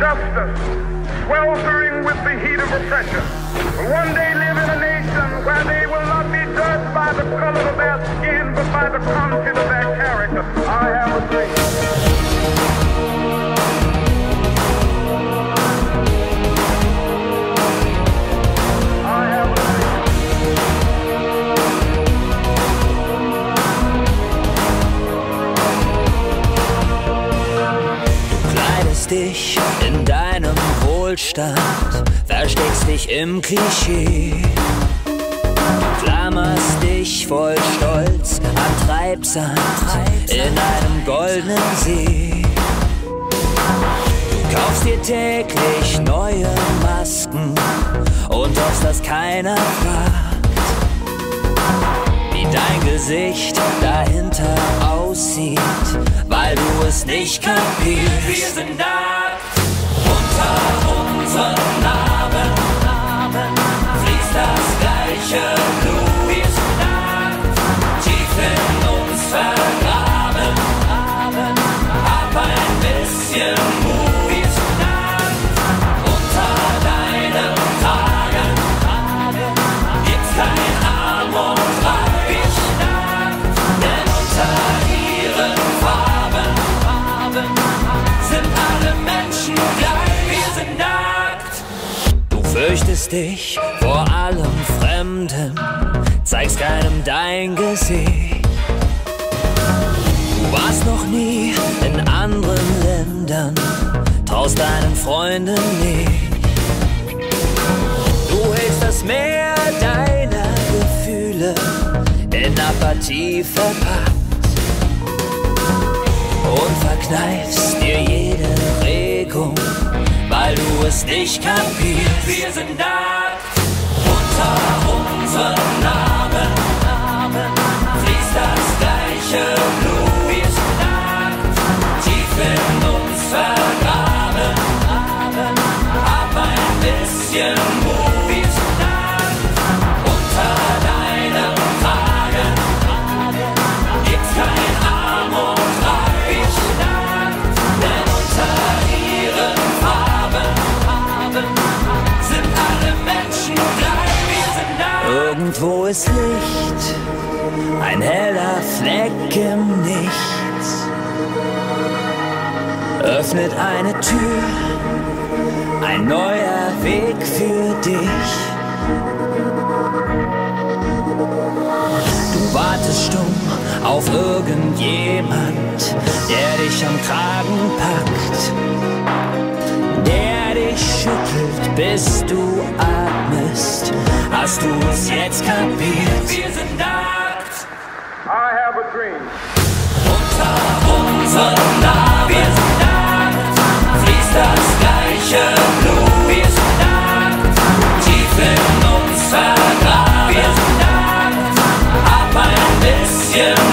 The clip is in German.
injustice, sweltering with the heat of oppression, will one day live in a nation where they will not be judged by the color of their skin, but by the content dich in deinem Wohlstand, versteckst dich im Klischee. Klammerst dich voll Stolz an Treibsand in einem goldenen See. Du kaufst dir täglich neue Masken und hoffst, dass keiner fragt, wie dein Gesicht dahinter aussieht, es nicht kapierst. Wir sind nackt fürchtest dich vor allem Fremden, zeigst keinem dein Gesicht. Du warst noch nie in anderen Ländern, traust deinen Freunden nicht. Du hältst das Meer deiner Gefühle in Apathie verpackt und verkneifst dir jede Regung, weil du es nicht kapierst. Wir sind nackt Irgendwo ist Licht, ein heller Fleck im Nichts. Öffnet eine Tür, ein neuer Weg für dich. Du wartest stumm auf irgendjemand, der dich am Kragen packt, der dich schüttelt, bis du hast du es jetzt kapiert. Wir sind nackt. I have a dream. Unter unserem Namen. Wir sind nackt. Fließt das gleiche Blut. Wir sind nackt. Tief in uns vergraben. Wir sind nackt. Hab ein bisschen